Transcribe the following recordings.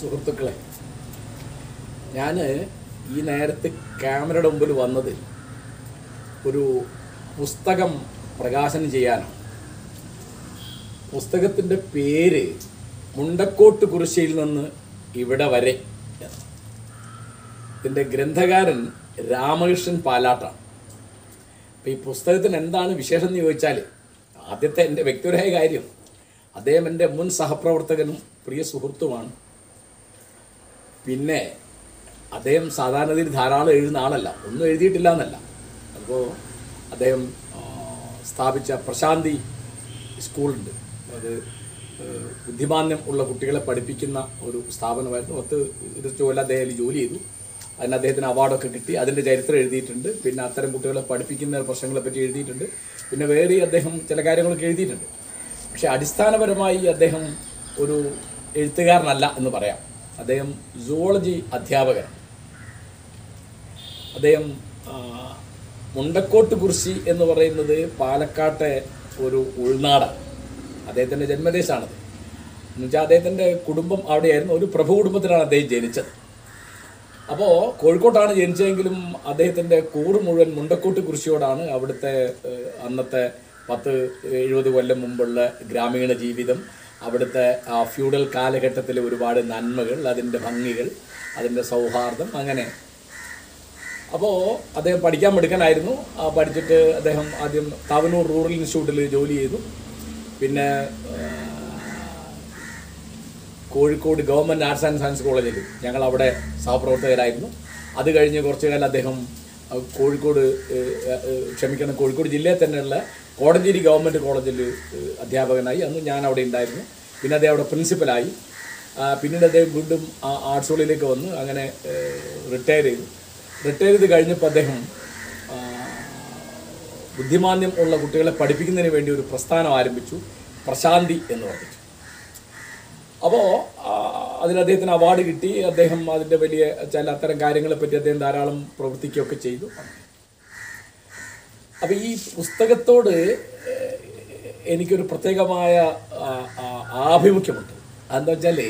സുഹൃത്തുക്കളെ ഞാൻ ഈ നേരത്തെ ക്യാമറയുടെ മുമ്പിൽ വന്നത് ഒരു പുസ്തകം പ്രകാശനം ചെയ്യാനാണ്. പുസ്തകത്തിന്റെ പേര് മുണ്ടക്കോട്ട് കുറിശ്ശിയിൽ നിന്ന് ഇവിടെ വരെ. ഇതിന്റെ ഗ്രന്ഥകാരൻ രാമകൃഷ്ണൻ പാലാട്ടാണ്. അപ്പം ഈ പുസ്തകത്തിന് എന്താണ് വിശേഷം എന്ന് ചോദിച്ചാൽ ആദ്യത്തെ എന്റെ വ്യക്തിപരമായ കാര്യം അദ്ദേഹം എന്റെ മുൻ സഹപ്രവർത്തകനും പ്രിയ സുഹൃത്തുമാണ്. പിന്നെ അദ്ദേഹം സാധാരണഗതിയിൽ ധാരാളം എഴുതുന്ന ആളല്ല. ഒന്നും എഴുതിയിട്ടില്ല എന്നല്ല അപ്പോൾ അദ്ദേഹം സ്ഥാപിച്ച പ്രശാന്തി സ്കൂളുണ്ട്. അത് ബുദ്ധിമാന്യം ഉള്ള കുട്ടികളെ പഠിപ്പിക്കുന്ന ഒരു സ്ഥാപനമായിരുന്നു. പത്ത് ഇരുപത്തി കൊല്ലം അദ്ദേഹം ജോലി ചെയ്തു. അതിന് അദ്ദേഹത്തിന് അവാർഡൊക്കെ കിട്ടി. അതിന്റെ ചരിത്രം എഴുതിയിട്ടുണ്ട്. പിന്നെ അത്തരം കുട്ടികളെ പഠിപ്പിക്കുന്ന പ്രശ്നങ്ങളെ പറ്റി എഴുതിയിട്ടുണ്ട്. പിന്നെ വേറെ അദ്ദേഹം ചില കാര്യങ്ങളൊക്കെ എഴുതിയിട്ടുണ്ട്. പക്ഷേ അടിസ്ഥാനപരമായി അദ്ദേഹം ഒരു എഴുത്തുകാരനല്ല എന്ന് പറയാം. അദ്ദേഹം സുവോളജി അധ്യാപകനാണ്. അദ്ദേഹം മുണ്ടക്കോട്ട് കുറിശി എന്ന് പറയുന്നത് പാലക്കാട്ടെ ഒരു ഉൾനാടാണ്. അദ്ദേഹത്തിന്റെ ജന്മദേശമാണത് എന്നുവെച്ചാൽ അദ്ദേഹത്തിന്റെ കുടുംബം അവിടെയായിരുന്നു. ഒരു പ്രഭു കുടുംബത്തിലാണ് അദ്ദേഹം ജനിച്ചത്. അപ്പോൾ കോഴിക്കോട്ടാണ് ജനിച്ചതെങ്കിലും അദ്ദേഹത്തിന്റെ കൂറ് മുഴുവൻ മുണ്ടക്കോട്ട് കുറിശിയോടാണ് അവിടുത്തെ അന്നത്തെ പത്ത് എഴുപത് കൊല്ലം മുമ്പുള്ള ഗ്രാമീണ ജീവിതം. അവിടുത്തെ ഫ്യൂഡൽ കാലഘട്ടത്തിലെ ഒരുപാട് നന്മകൾ അതിന്റെ ഭംഗികൾ അതിന്റെ സൗഹാർദ്ദം അങ്ങനെ. അപ്പോൾ അദ്ദേഹം പഠിക്കാൻ മിടുക്കനായിരുന്നു. പഠിച്ചിട്ട് അദ്ദേഹം ആദ്യം തവനൂർ റൂറൽ ഇൻസ്റ്റിറ്റ്യൂട്ടിൽ ജോലി ചെയ്തു. പിന്നെ Kozhikode government arts and science കോളേജിൽ ഞങ്ങൾ അവിടെ സഹപ്രവർത്തകരായിരുന്നു. അത് കഴിഞ്ഞ് കുറച്ച് കാലം അദ്ദേഹം കോഴിക്കോട് ക്ഷമിക്കണം കോഴിക്കോട് ജില്ലയിൽ തന്നെയുള്ള കോടഞ്ചേരി ഗവൺമെന്റ് കോളേജിൽ അധ്യാപകനായി. അന്ന് ഞാൻ അവിടെ ഉണ്ടായിരുന്നു. പിന്നെ അദ്ദേഹം അവിടെ പ്രിൻസിപ്പലായി. പിന്നീട് അദ്ദേഹം വീണ്ടും ആർട്സ് കോളേജിലേക്ക് വന്ന് അങ്ങനെ റിട്ടയർ ചെയ്തു. റിട്ടയർ ചെയ്ത് കഴിഞ്ഞപ്പോൾ അദ്ദേഹം ബുദ്ധിമാന്യം ഉള്ള കുട്ടികളെ പഠിപ്പിക്കുന്നതിന് വേണ്ടി ഒരു പ്രസ്ഥാനം ആരംഭിച്ചു. പ്രശാന്തി എന്ന് പറഞ്ഞു അപ്പോൾ അതിന് അദ്ദേഹത്തിന് അവാർഡ് കിട്ടി. അദ്ദേഹം അതിന്റെ വലിയ ചില അത്തരം കാര്യങ്ങളെപ്പറ്റി അദ്ദേഹം ധാരാളം പ്രവർത്തിക്കുകയൊക്കെ ചെയ്തു. അപ്പോൾ ഈ പുസ്തകത്തോട് എനിക്കൊരു പ്രത്യേകമായ ആഭിമുഖ്യമുണ്ട്. അതെന്താ വെച്ചാൽ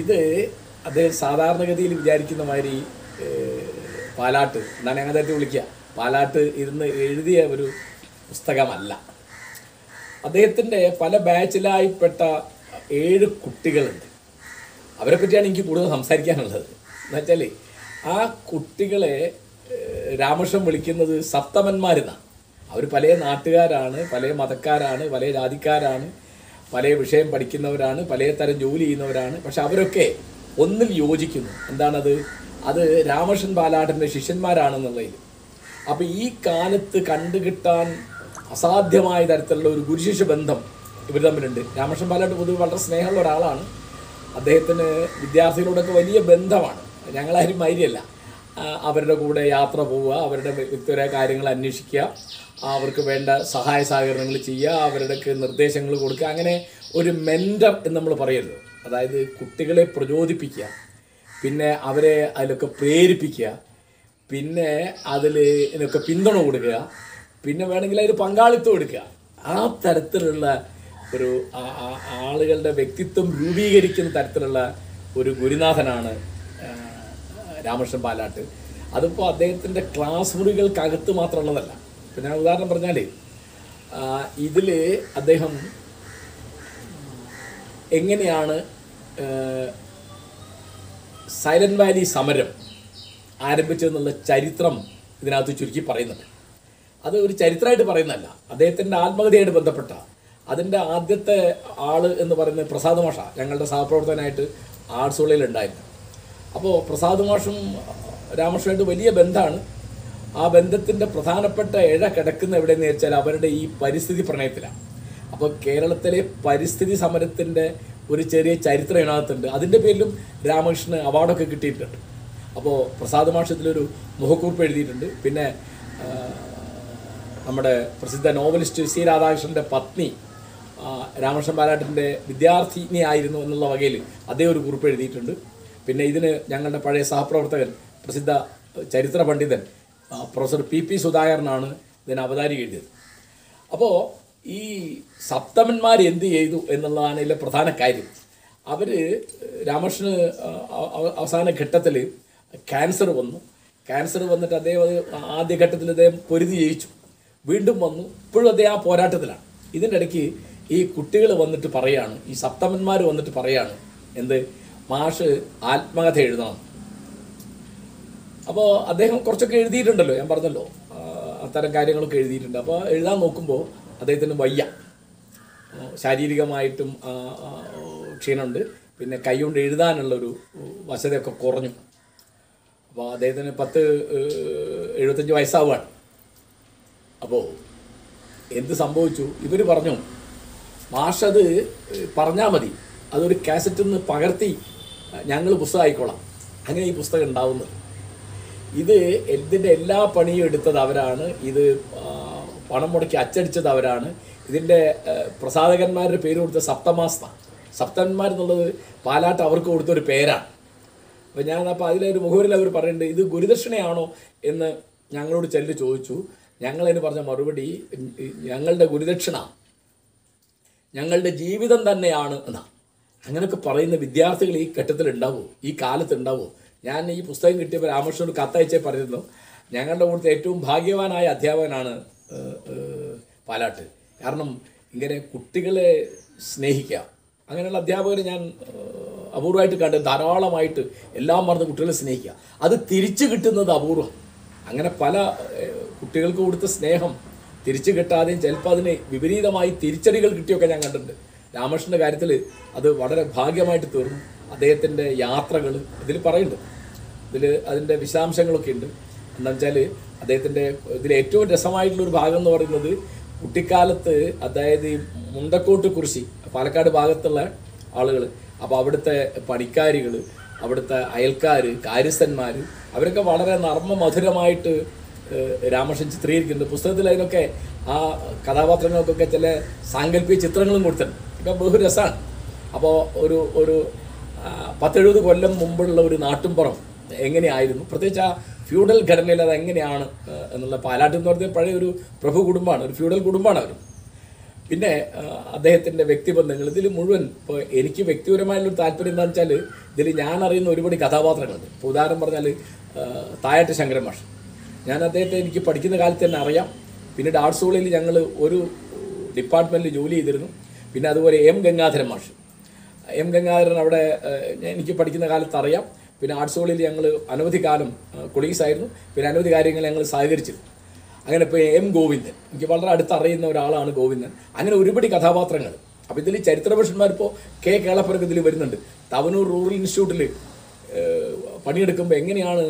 ഇത് അദ്ദേഹം സാധാരണഗതിയിൽ വിചാരിക്കുന്ന മാതിരി പാലാട്ട് എന്നാണ് ഞങ്ങൾ അദ്ദേഹത്തെ വിളിക്കുക. പാലാട്ട് ഇരുന്ന് എഴുതിയ ഒരു പുസ്തകമല്ല. അദ്ദേഹത്തിന്റെ പല ബാച്ചിലായിപ്പെട്ട ഏഴ് കുട്ടികളുണ്ട്. അവരെ പറ്റിയാണ് എനിക്ക് കൂടുതൽ സംസാരിക്കാനുള്ളത്. എന്നുവെച്ചാൽ ആ കുട്ടികളെ രാമകൃഷ്ണൻ വിളിക്കുന്നത് സപ്തമന്മാരെന്നാണ് അവർ പല നാട്ടുകാരാണ് പല മതക്കാരാണ് പല ജാതിക്കാരാണ് പല വിഷയം പഠിക്കുന്നവരാണ് പല തരം ജോലി ചെയ്യുന്നവരാണ്. പക്ഷെ അവരൊക്കെ ഒന്നിൽ യോജിക്കുന്നു. എന്താണത്? അത് രാമകൃഷ്ണൻ ബാലാട്ടന്റെ ശിഷ്യന്മാരാണെന്നുള്ളതിൽ. അപ്പോൾ ഈ കാലത്ത് കണ്ടുകിട്ടാൻ അസാധ്യമായ തരത്തിലുള്ള ഒരു ഗുരുശിഷ്യ ബന്ധം ഇവർ തമ്മിലുണ്ട്. രാമകൃഷ്ണൻ ബാലാട്ട് പൊതുവെ വളരെ സ്നേഹമുള്ള ഒരാളാണ്. അദ്ദേഹത്തിന് വിദ്യാർത്ഥികളോടൊക്കെ വലിയ ബന്ധമാണ്. ഞങ്ങളാരും മൈരിയല്ല. അവരുടെ കൂടെ യാത്ര പോവുക അവരുടെ വ്യക്തിപരമായ കാര്യങ്ങൾ അന്വേഷിക്കുക അവർക്ക് വേണ്ട സഹായ സഹകരണങ്ങൾ ചെയ്യുക അവരുടെക്ക് നിർദ്ദേശങ്ങൾ കൊടുക്കുക. അങ്ങനെ ഒരു മെന്റർ എന്ന് നമ്മൾ പറയരുത്. അതായത് കുട്ടികളെ പ്രചോദിപ്പിക്കുക പിന്നെ അവരെ അതിലൊക്കെ പ്രേരിപ്പിക്കുക പിന്നെ അതിൽ ഇതിനൊക്കെ പിന്തുണ കൊടുക്കുക പിന്നെ വേണമെങ്കിൽ അതിൽ പങ്കാളിത്തം എടുക്കുക. ആ തരത്തിലുള്ള ഒരു ആളുകളുടെ വ്യക്തിത്വം രൂപീകരിക്കുന്ന തരത്തിലുള്ള ഒരു ഗുരുനാഥനാണ് രാമകൃഷ്ണൻ പാലാട്ട്. അതിപ്പോൾ അദ്ദേഹത്തിന്റെ ക്ലാസ് മുറികൾക്കകത്ത് മാത്രമുള്ളതല്ല. ഇപ്പം ഞാൻ ഉദാഹരണം പറഞ്ഞാൽ ഇതിൽ അദ്ദേഹം എങ്ങനെയാണ് സൈലന്റ് വാലി സമരം ആരംഭിച്ചതെന്നുള്ള ചരിത്രം ഇതിനകത്ത് ചുരുക്കി പറയുന്നുണ്ട്. അത് ഒരു ചരിത്രമായിട്ട് പറയുന്നതല്ല. അദ്ദേഹത്തിന്റെ ആത്മകഥയായിട്ട് ബന്ധപ്പെട്ട അതിന്റെ ആദ്യത്തെ ആൾ എന്ന് പറയുന്നത് പ്രസാദ് മാഷ. ഞങ്ങളുടെ സഹപ്രവർത്തകനായിട്ട് ആർട്സ് കോളേജിൽ ഉണ്ടായിരുന്നു. അപ്പോൾ പ്രസാദ് മാഷും രാമകൃഷ്ണനായിട്ട് വലിയ ബന്ധമാണ്. ആ ബന്ധത്തിന്റെ പ്രധാനപ്പെട്ട ഇഴ കിടക്കുന്ന എവിടെയെന്ന് വെച്ചാൽ അവരുടെ ഈ പരിസ്ഥിതി പ്രണയത്തിലാണ്. അപ്പോൾ കേരളത്തിലെ പരിസ്ഥിതി സമരത്തിന്റെ ഒരു ചെറിയ ചരിത്രം ഇതിനകത്തുണ്ട്. അതിന്റെ പേരിലും രാമകൃഷ്ണന് അവാർഡൊക്കെ കിട്ടിയിട്ടുണ്ട്. അപ്പോൾ പ്രസാദ് മാഷ് മുഖക്കുറിപ്പ് എഴുതിയിട്ടുണ്ട്. പിന്നെ നമ്മുടെ പ്രസിദ്ധ നോവലിസ്റ്റ് സി രാധാകൃഷ്ണന്റെ പത്നി രാമകൃഷ്ണൻ ബാലാട്ടിന്റെ വിദ്യാർത്ഥിനി ആയിരുന്നു എന്നുള്ള വകയിൽ അതേ ഒരു കുറിപ്പ് എഴുതിയിട്ടുണ്ട്. പിന്നെ ഇതിന് ഞങ്ങളുടെ പഴയ സഹപ്രവർത്തകൻ പ്രസിദ്ധ ചരിത്ര പണ്ഡിതൻ പ്രൊഫസർ പി പി സുധാകരനാണ് ഇതിന് അവതാരിക എഴുതിയത് അപ്പോൾ ഈ സപ്തമന്മാർ എന്ത് ചെയ്തു എന്നുള്ളതാണ് ഇതിലെ പ്രധാന കാര്യം. അവർ രാമകൃഷ്ണന് അവസാന ഘട്ടത്തിൽ ക്യാൻസർ വന്നു. ക്യാൻസർ വന്നിട്ട് അദ്ദേഹം ആദ്യ ഘട്ടത്തിൽ അദ്ദേഹം പൊരുതി ജയിച്ചു. വീണ്ടും വന്നു. ഇപ്പോഴും അദ്ദേഹം ആ പോരാട്ടത്തിലാണ്. ഇതിന്റെ ഇടയ്ക്ക് ഈ കുട്ടികൾ വന്നിട്ട് പറയാണ് ഈ സപ്തമന്മാർ വന്നിട്ട് പറയാണ് എന്ത്? മാഷ് ആത്മകഥ എഴുതണം. അപ്പോൾ അദ്ദേഹം കുറച്ചൊക്കെ എഴുതിയിട്ടുണ്ടല്ലോ ഞാൻ പറഞ്ഞല്ലോ. അത്തരം കാര്യങ്ങളൊക്കെ എഴുതിയിട്ടുണ്ട്. അപ്പോൾ എഴുതാൻ നോക്കുമ്പോൾ അദ്ദേഹത്തിന് വയ്യ. ശാരീരികമായിട്ടും ക്ഷീണമുണ്ട്. പിന്നെ കൈകൊണ്ട് എഴുതാനുള്ളൊരു വശതയൊക്കെ കുറഞ്ഞു. അപ്പോൾ അദ്ദേഹത്തിന് പത്ത് എഴുപത്തഞ്ച് വയസ്സാവുകയാണ്. അപ്പോൾ എന്ത് സംഭവിച്ചു? ഇവർ പറഞ്ഞു മാഷത് പറഞ്ഞാൽ മതി. അതൊരു കാസറ്റിൽ നിന്ന് പകർത്തി ഞങ്ങൾ പുസ്തകം ആയിക്കോളാം അങ്ങനെ ഈ പുസ്തകം ഉണ്ടാവുന്നത്. ഇത് ഇതിന്റെ എല്ലാ പണിയും എടുത്തത് അവരാണ്. ഇത് പണം മുടക്കി അച്ചടിച്ചത് അവരാണ്. ഇതിന്റെ പ്രസാധകന്മാരുടെ പേര് കൊടുത്ത സപ്തമാസ്ത സപ്തന്മാർ എന്നുള്ളത് പാലാട്ട് അവർക്ക് കൊടുത്ത ഒരു പേരാണ്. അപ്പോൾ ഞാൻ അപ്പോൾ അതിലൊരു മുഖവരിൽ അവർ പറയുന്നുണ്ട് ഇത് ഗുരുദക്ഷിണയാണോ? എന്ന് ഞങ്ങളോട് ചെല്ലു ചോദിച്ചു. ഞങ്ങളതിന് പറഞ്ഞ മറുപടി ഞങ്ങളുടെ ഗുരുദക്ഷിണ ഞങ്ങളുടെ ജീവിതം തന്നെയാണ് എന്നാ അങ്ങനെയൊക്കെ പറയുന്ന വിദ്യാർത്ഥികൾ ഈ ഘട്ടത്തിൽ ഉണ്ടാവുമോ ഈ കാലത്ത് ഉണ്ടാവുമോ ഞാൻ ഈ പുസ്തകം കിട്ടിയപ്പോൾ രാമകൃഷ്ണൻ കത്തയച്ചേ പറയുന്നു ഞങ്ങളുടെ കൂടുതൽ ഏറ്റവും ഭാഗ്യവാനായ അധ്യാപകനാണ് പാലാട്ട്. കാരണം ഇങ്ങനെ കുട്ടികളെ സ്നേഹിക്കുക. അങ്ങനെയുള്ള അധ്യാപകരെ ഞാൻ അപൂർവമായിട്ട് കണ്ട് ധാരാളമായിട്ട് എല്ലാം മറന്ന് കുട്ടികളെ സ്നേഹിക്കുക. അത് തിരിച്ചു കിട്ടുന്നത് അപൂർവം അങ്ങനെ പല കുട്ടികൾക്ക് കൊടുത്ത സ്നേഹം തിരിച്ചു കിട്ടാതെയും ചിലപ്പോൾ അതിന് വിപരീതമായി തിരിച്ചടികൾ കിട്ടിയൊക്കെ ഞാൻ കണ്ടിട്ടുണ്ട്. രാമകൃഷ്ണന്റെ കാര്യത്തിൽ അത് വളരെ ഭാഗ്യമായിട്ട് തീർന്നു. അദ്ദേഹത്തിന്റെ യാത്രകൾ ഇതിൽ പറയുന്നുണ്ട്. ഇതിൽ അതിന്റെ വിശദാംശങ്ങളൊക്കെ ഉണ്ട്. എന്താ വെച്ചാൽ അദ്ദേഹത്തിന്റെ ഇതിൽ ഏറ്റവും രസമായിട്ടുള്ള ഒരു ഭാഗം എന്ന് പറയുന്നത് കുട്ടിക്കാലത്ത് അതായത് ഈ മുണ്ടക്കോട്ട് കുറിശി പാലക്കാട് ഭാഗത്തുള്ള ആളുകൾ അപ്പോൾ അവിടുത്തെ പണിക്കാരികൾ അവിടുത്തെ അയൽക്കാർ കാര്യസ്ഥന്മാർ അവരൊക്കെ വളരെ നർമ്മ മധുരമായിട്ട് രാമകൃഷ്ണൻ ചിത്രീകരിക്കുന്നുണ്ട്. പുസ്തകത്തിൽ അതിനൊക്കെ ആ കഥാപാത്രങ്ങൾക്കൊക്കെ ചില സാങ്കല്പിക ചിത്രങ്ങളും കൊടുത്തിട്ടുണ്ട്. ബഹു രസമാണ് അപ്പോൾ ഒരു ഒരു പത്തെഴുപത് കൊല്ലം മുമ്പുള്ള ഒരു നാട്ടുംപുറം എങ്ങനെയായിരുന്നു? പ്രത്യേകിച്ച് ആ ഫ്യൂഡൽ ഘടനയിൽ അത് എങ്ങനെയാണ് എന്നുള്ള പാലാട്ട് എന്ന് പറഞ്ഞാൽ പഴയ ഒരു പ്രഭു കുടുംബമാണ് ഒരു ഫ്യൂഡൽ കുടുംബമാണ് അവർ പിന്നെ അദ്ദേഹത്തിന്റെ വ്യക്തിബന്ധങ്ങൾ ഇതിൽ മുഴുവൻ ഇപ്പോൾ എനിക്ക് വ്യക്തിപരമായുള്ളൊരു താല്പര്യം എന്താണെന്ന് വെച്ചാൽ ഇതിൽ ഞാൻ അറിയുന്ന ഒരുപാട് കഥാപാത്രങ്ങളുണ്ട്. ഇപ്പോൾ ഉദാഹരണം പറഞ്ഞാൽ തായാട്ട് ശങ്കരൻ മാഷ്. ഞാൻ അദ്ദേഹത്തെ എനിക്ക് പഠിക്കുന്ന കാലത്ത് തന്നെ അറിയാം. പിന്നീട് ആർട്സ് സ്കൂളിൽ ഞങ്ങൾ ഒരു ഡിപ്പാർട്ട്മെന്റിൽ ജോലി ചെയ്തിരുന്നു. പിന്നെ അതുപോലെ എം ഗംഗാധരൻ മാഷ്. എം ഗംഗാധരൻ അവിടെ എനിക്ക് പഠിക്കുന്ന കാലത്ത് അറിയാം. പിന്നെ ആർട്സ് സ്കൂളിൽ ഞങ്ങൾ അനവധി കാലം കൊളീഗ്സ് ആയിരുന്നു. പിന്നെ അനവധി കാര്യങ്ങൾ ഞങ്ങൾ സഹകരിച്ചിരുന്നു. അങ്ങനെ ഇപ്പോൾ എം ഗോവിന്ദൻ എനിക്ക് വളരെ അടുത്ത് അറിയുന്ന ഒരാളാണ് ഗോവിന്ദൻ. അങ്ങനെ ഒരുപടി കഥാപാത്രങ്ങൾ. അപ്പോൾ ഇതിൽ ചരിത്രപുരുഷന്മാരിപ്പോൾ കെ കേളപ്പുറക്ക് ഇതിൽ വരുന്നുണ്ട്. തവനൂർ റൂറൽ ഇൻസ്റ്റിറ്റ്യൂട്ടിൽ പണിയെടുക്കുമ്പോൾ എങ്ങനെയാണ്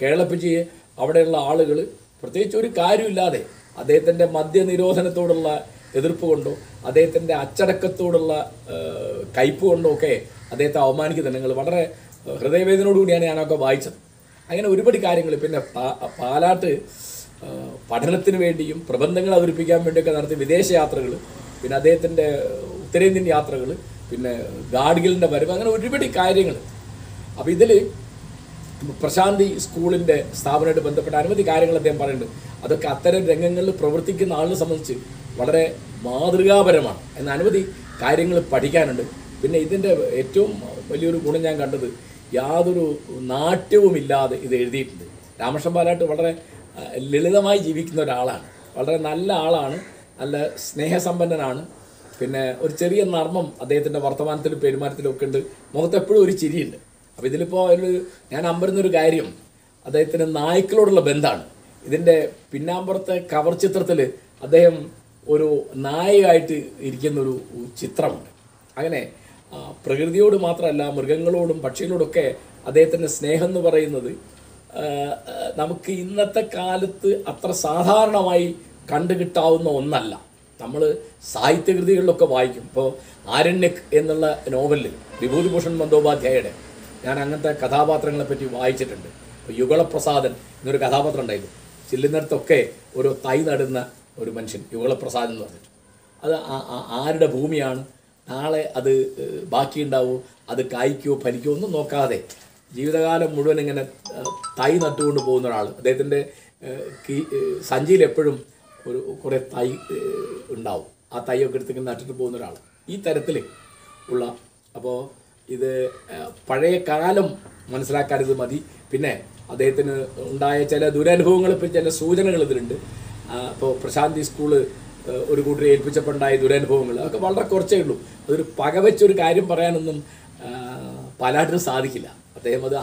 കേളപ്പജിയെ അവിടെയുള്ള ആളുകൾ പ്രത്യേകിച്ച് ഒരു കാര്യമില്ലാതെ അദ്ദേഹത്തിന്റെ മദ്യനിരോധനത്തോടുള്ള എതിർപ്പ് കൊണ്ടോ അദ്ദേഹത്തിന്റെ അച്ചടക്കത്തോടുള്ള കയ്പ് കൊണ്ടോ ഒക്കെ അദ്ദേഹത്തെ അവമാനിക്കുന്ന നിങ്ങൾ വളരെ ഹൃദയവേദനയോടുകൂടിയാണ് ഞാനൊക്കെ വായിച്ചത്. അങ്ങനെ ഒരുപാട് കാര്യങ്ങൾ പിന്നെ പാലാട്ട് പഠനത്തിന് വേണ്ടിയും പ്രബന്ധങ്ങൾ അവതരിപ്പിക്കാൻ വേണ്ടിയൊക്കെ നടത്തിയ വിദേശ യാത്രകൾ പിന്നെ അദ്ദേഹത്തിന്റെ ഉത്തരേന്ത്യൻ യാത്രകൾ പിന്നെ ഗാഡ്ഗിലിന്റെ വരവ് അങ്ങനെ ഒരുപാട് കാര്യങ്ങൾ. അപ്പോൾ ഇതിൽ പ്രശാന്തി സ്കൂളിന്റെ സ്ഥാപനമായിട്ട് ബന്ധപ്പെട്ട അനവധി കാര്യങ്ങൾ അദ്ദേഹം പറയുന്നുണ്ട്. അതൊക്കെ അത്തരം രംഗങ്ങളിൽ പ്രവർത്തിക്കുന്ന ആളിനെ സംബന്ധിച്ച് വളരെ മാതൃകാപരമാണ്. എന്ന അനവധി കാര്യങ്ങൾ പഠിക്കാനുണ്ട്. പിന്നെ ഇതിന്റെ ഏറ്റവും വലിയൊരു ഗുണം ഞാൻ കണ്ടത് യാതൊരു നാട്യവുമില്ലാതെ ഇത് എഴുതിയിട്ടുണ്ട്. രാമകൃഷ്ണൻ പാലാട്ട് വളരെ ലളിതമായി ജീവിക്കുന്ന ഒരാളാണ്. വളരെ നല്ല ആളാണ്. നല്ല സ്നേഹസമ്പന്നനാണ്. പിന്നെ ഒരു ചെറിയ നർമ്മം അദ്ദേഹത്തിന്റെ വർത്തമാനത്തിലും പെരുമാറ്റത്തിലും ഒക്കെ ഉണ്ട്. മുഖത്ത് എപ്പോഴും ഒരു ചിരിയുണ്ട്. അപ്പോൾ ഇതിലിപ്പോൾ ഒരു ഞാൻ അമ്പരുന്നൊരു കാര്യം. അദ്ദേഹത്തിന് നായ്ക്കളോടുള്ള ബന്ധമാണ്. ഇതിന്റെ പിന്നാമ്പുറത്തെ കവർ ചിത്രത്തിൽ അദ്ദേഹം ഒരു നായയായിട്ട് ഇരിക്കുന്നൊരു ചിത്രമുണ്ട്. അങ്ങനെ പ്രകൃതിയോട് മാത്രമല്ല മൃഗങ്ങളോടും പക്ഷികളോടൊക്കെ അദ്ദേഹത്തിന്റെ സ്നേഹം എന്ന് പറയുന്നത് നമുക്ക് ഇന്നത്തെ കാലത്ത് അത്ര സാധാരണമായി കണ്ടു കിട്ടാവുന്ന ഒന്നല്ല. നമ്മൾ സാഹിത്യകൃതികളിലൊക്കെ വായിക്കും. ഇപ്പോൾ ആരണ്യക് എന്നുള്ള നോവലിൽ വിഭൂതിഭൂഷൺ ബന്ദോപാധ്യായയുടെ ഞാൻ അങ്ങനത്തെ കഥാപാത്രങ്ങളെ പറ്റി വായിച്ചിട്ടുണ്ട്. ഇപ്പോൾ യുഗളപ്രസാദൻ എന്നൊരു കഥാപാത്രം ഉണ്ടായിരുന്നു. ചെല്ലുന്നിടത്തൊക്കെ ഒരു തൈ നടുന്ന ഒരു മനുഷ്യൻ യുഗളപ്രസാദ് എന്ന് പറഞ്ഞിട്ട്. അത് ആരുടെ ഭൂമിയാണ്? നാളെ അത് ബാക്കിയുണ്ടാവോ? അത് കായ്ക്കോ ഫലിക്കോ ഒന്നും നോക്കാതെ ജീവിതകാലം മുഴുവൻ ഇങ്ങനെ തൈ നട്ടുകൊണ്ട് പോകുന്ന ഒരാൾ അദ്ദേഹത്തിന്റെ സഞ്ചിയിൽ എപ്പോഴും ഒരു കുറേ തൈ ഉണ്ടാവും. ആ തൈയൊക്കെ എടുത്ത് ഇങ്ങനെ നട്ടിട്ട് പോകുന്ന ഒരാൾ ഈ തരത്തിൽ ഉള്ള അപ്പോൾ ഇത് പഴയ കാലം മനസ്സിലാക്കാൻ ഇത് മതി. പിന്നെ അദ്ദേഹത്തിന് ഉണ്ടായ ചില ദുരനുഭവങ്ങൾ ഇപ്പോൾ ചില സൂചനകൾ ഇതിലുണ്ട്. ഇപ്പോൾ പ്രശാന്തി സ്കൂൾ ഒരു കൂട്ടർ ഏൽപ്പിച്ചപ്പോൾ ഉണ്ടായ ദുരനുഭവങ്ങൾ അതൊക്കെ വളരെ കുറച്ചേ ഉള്ളൂ. അതൊരു പകവെച്ചൊരു കാര്യം പറയാനൊന്നും പലാട്ടിനും സാധിക്കില്ല. അദ്ദേഹം അത്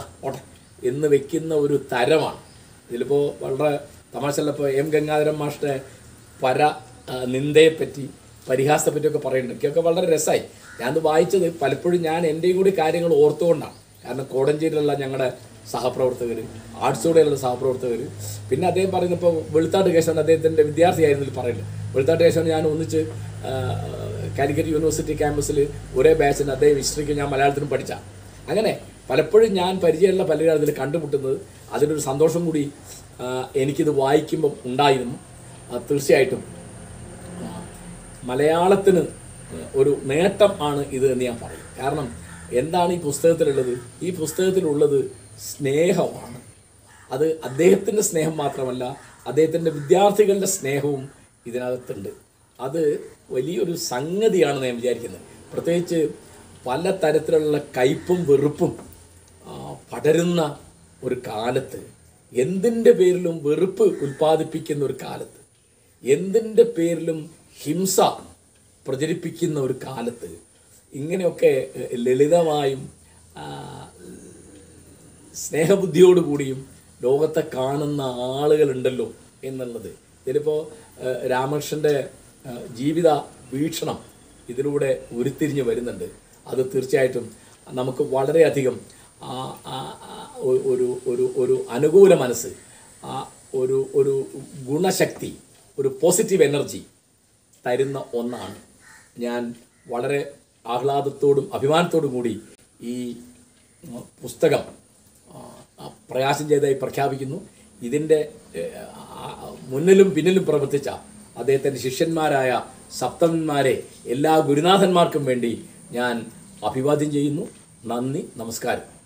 എന്ന് വെക്കുന്ന ഒരു തരമാണ്. ഇതിലിപ്പോൾ വളരെ തമാശല്ലപ്പോൾ എം ഗംഗാധരൻ മാഷ്ടെ പര നിന്ദയെപ്പറ്റി പരിഹാസത്തെ പറ്റിയൊക്കെ പറയുന്നുണ്ട്. എനിക്കൊക്കെ വളരെ രസമായി ഞാനത് വായിച്ചത് പലപ്പോഴും ഞാൻ എന്റെയും കൂടി കാര്യങ്ങൾ ഓർത്തുകൊണ്ടാണ്. കാരണം കോടഞ്ചേരിയിലുള്ള ഞങ്ങളുടെ സഹപ്രവർത്തകർ ആർട്സോടെയുള്ള സഹപ്രവർത്തകർ പിന്നെ അദ്ദേഹം പറയുന്നപ്പോൾ വെളുത്താട്ട് കേശവൻ അദ്ദേഹത്തിന്റെ വിദ്യാർത്ഥിയായിരുന്നു പറയുന്നത് വെളുത്താട്ട് കേശവൻ ഞാൻ ഒന്നിച്ച് കാലിക്കറ്റ് യൂണിവേഴ്സിറ്റി ക്യാമ്പസിൽ ഒരേ ബാച്ചിന് അദ്ദേഹം ഹിസ്റ്ററിക്ക് ഞാൻ മലയാളത്തിനും പഠിച്ച. അങ്ങനെ പലപ്പോഴും ഞാൻ പരിചയമുള്ള പലരും അതിൽ കണ്ടുമുട്ടുന്നത് അതിനൊരു സന്തോഷം കൂടി എനിക്കിത് വായിക്കുമ്പം ഉണ്ടായിരുന്നു. തീർച്ചയായിട്ടും. മലയാളത്തിന് ഒരു നേട്ടം ആണ് ഇത് എന്ന് ഞാൻ പറയും. കാരണം എന്താണ് ഈ പുസ്തകത്തിലുള്ളത്? ഈ പുസ്തകത്തിലുള്ളത് സ്നേഹമാണ്. അത് അദ്ദേഹത്തിന്റെ സ്നേഹം മാത്രമല്ല അദ്ദേഹത്തിന്റെ വിദ്യാർത്ഥികളുടെ സ്നേഹവും ഇതിനകത്തുണ്ട്. അത് വലിയൊരു സംഗതിയാണ് ഞാൻ വിചാരിക്കുന്നത് പ്രത്യേകിച്ച് പല തരത്തിലുള്ള കയ്പും വെറുപ്പും പടരുന്ന ഒരു കാലത്ത് എന്തിന്റെ പേരിലും വെറുപ്പ് ഉൽപ്പാദിപ്പിക്കുന്ന ഒരു കാലത്ത് എന്തിന്റെ പേരിലും ഹിംസ പ്രചരിപ്പിക്കുന്ന ഒരു കാലത്ത് ഇങ്ങനെയൊക്കെ ലളിതമായും സ്നേഹബുദ്ധിയോടുകൂടിയും ലോകത്തെ കാണുന്ന ആളുകളുണ്ടല്ലോ എന്നുള്ളത്. ഇതിലിപ്പോൾ രാമകൃഷ്ണന്റെ ജീവിത വീക്ഷണം ഇതിലൂടെ ഉരുത്തിരിഞ്ഞ് വരുന്നുണ്ട്. അത് തീർച്ചയായിട്ടും നമുക്ക് വളരെയധികം ഒരു ഒരു ഒരു അനുകൂല മനസ്സ് ഒരു ഒരു ഗുണശക്തി ഒരു പോസിറ്റീവ് എനർജി തരുന്ന ഒന്നാണ്. ഞാൻ വളരെ ആഹ്ലാദത്തോടും അഭിമാനത്തോടും കൂടി ഈ പുസ്തകം ചെയ്തായി ചെയ്തതായി പ്രഖ്യാപിക്കുന്നു. ഇതിന്റെ മുന്നിലും പിന്നിലും പ്രവർത്തിച്ച അദ്ദേഹത്തിന്റെ ശിഷ്യന്മാരായ സപ്തന്മാരെ എല്ലാ ഗുരുനാഥന്മാർക്കും വേണ്ടി ഞാൻ അഭിവാദ്യം ചെയ്യുന്നു. നന്ദി നമസ്കാരം.